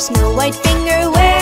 snow white finger where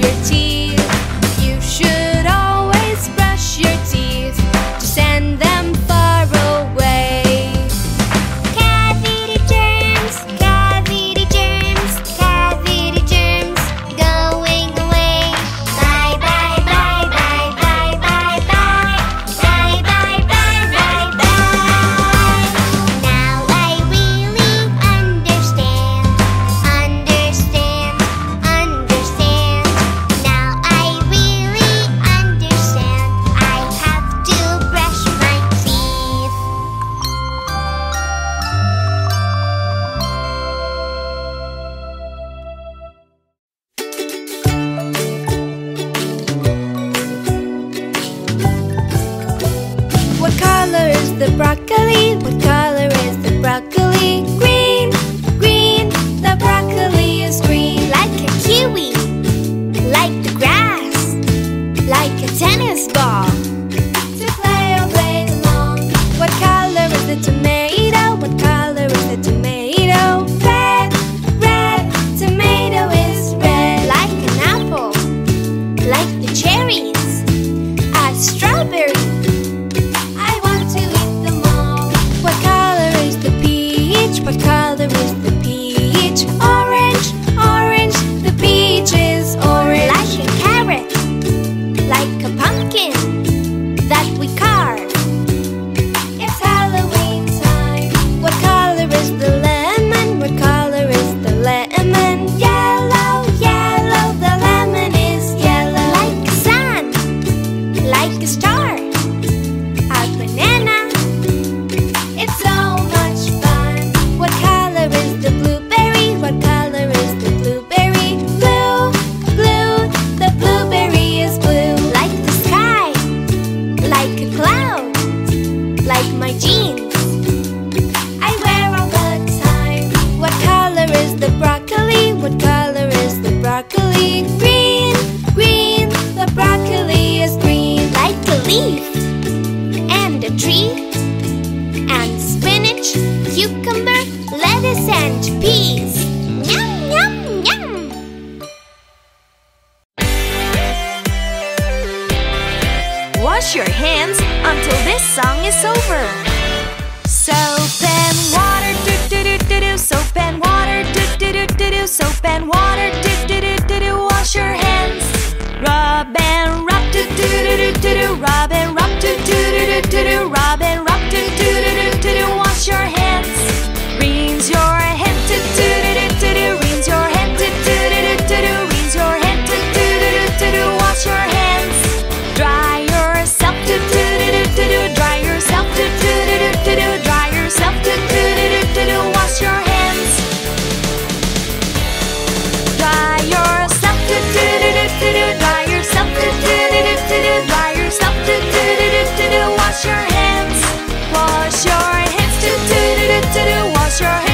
your teeth. your.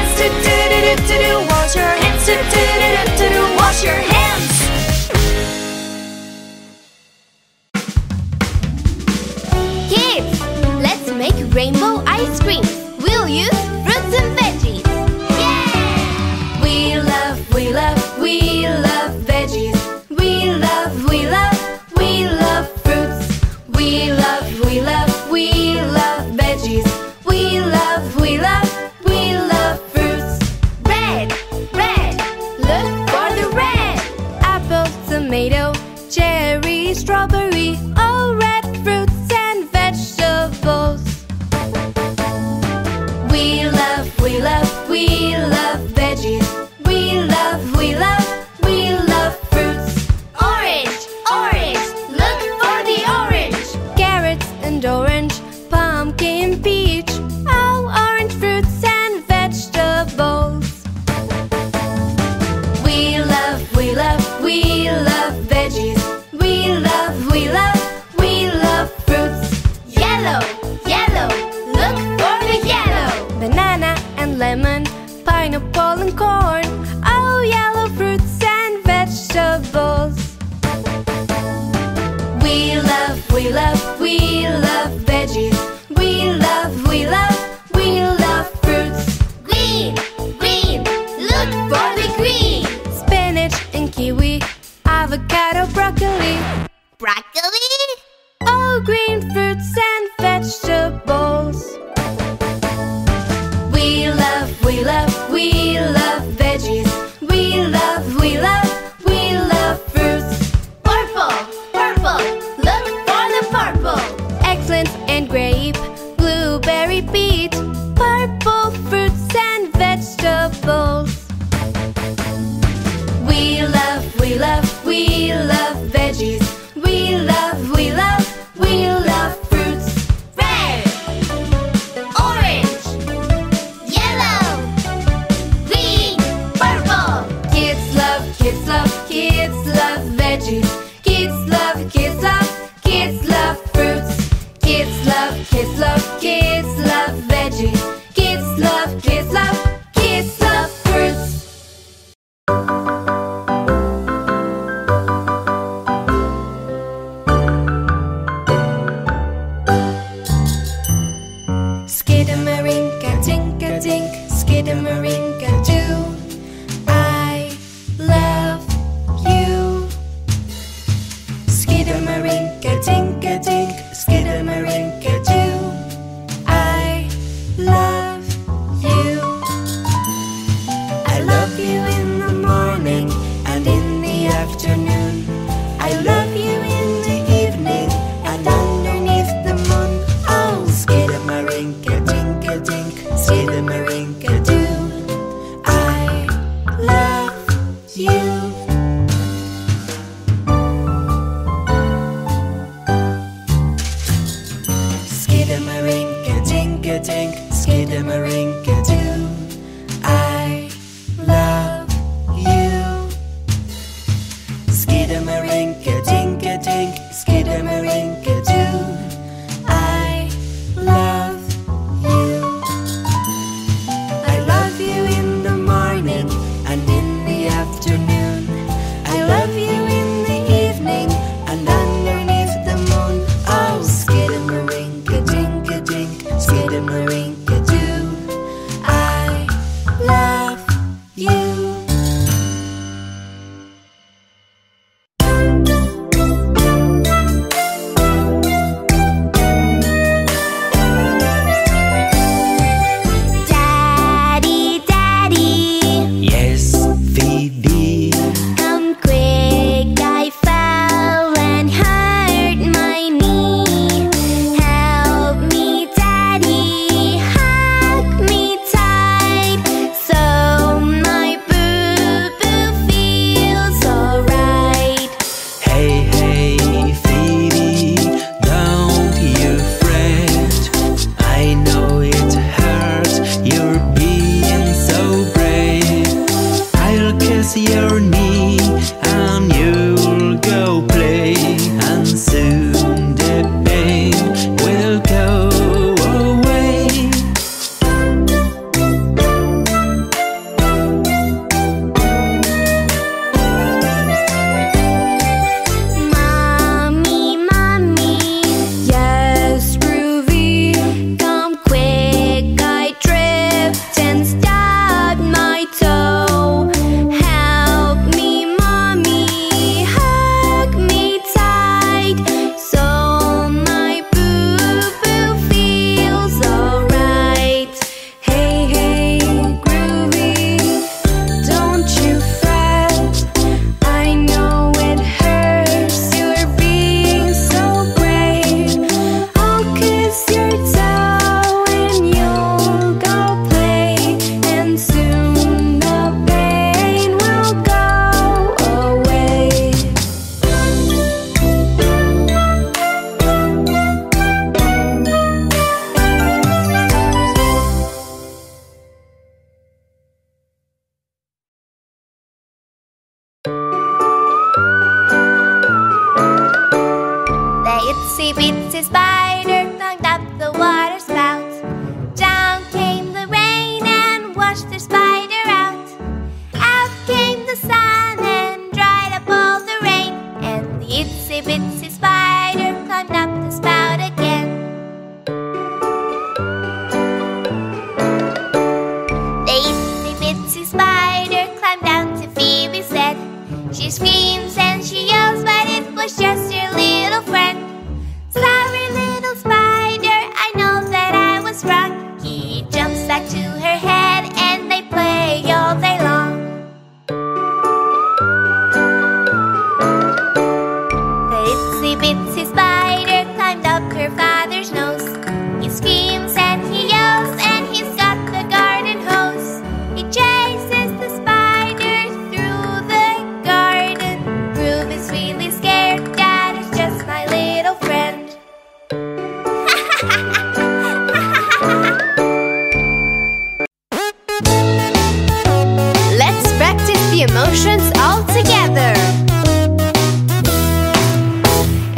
strawberry, all red fruits and vegetables. We love, we love. We love, we love, we love. Skidamarink, a tink a tink, skidamarink.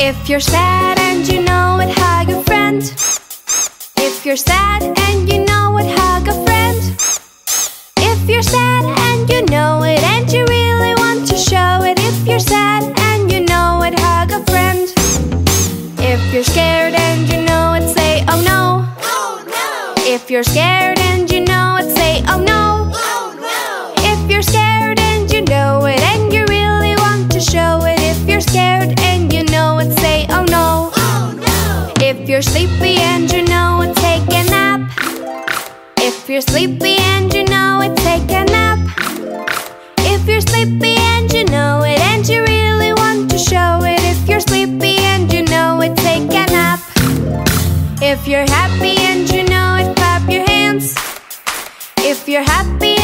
If you're sad and you know it, hug a friend. If you're sad and you know it, hug a friend. If you're sad and you know it, and you really want to show it. If you're sad and you know it, hug a friend. If you're scared and you know it, say, oh no. Oh no! If you're scared and you know it, say, oh no. you're sleepy and you know it, take a nap If you're sleepy and you know it, take a nap If you're sleepy and you know it and you really want to show it. If you're sleepy and you know it, take a nap If you're happy and you know it, clap your hands. If you're happy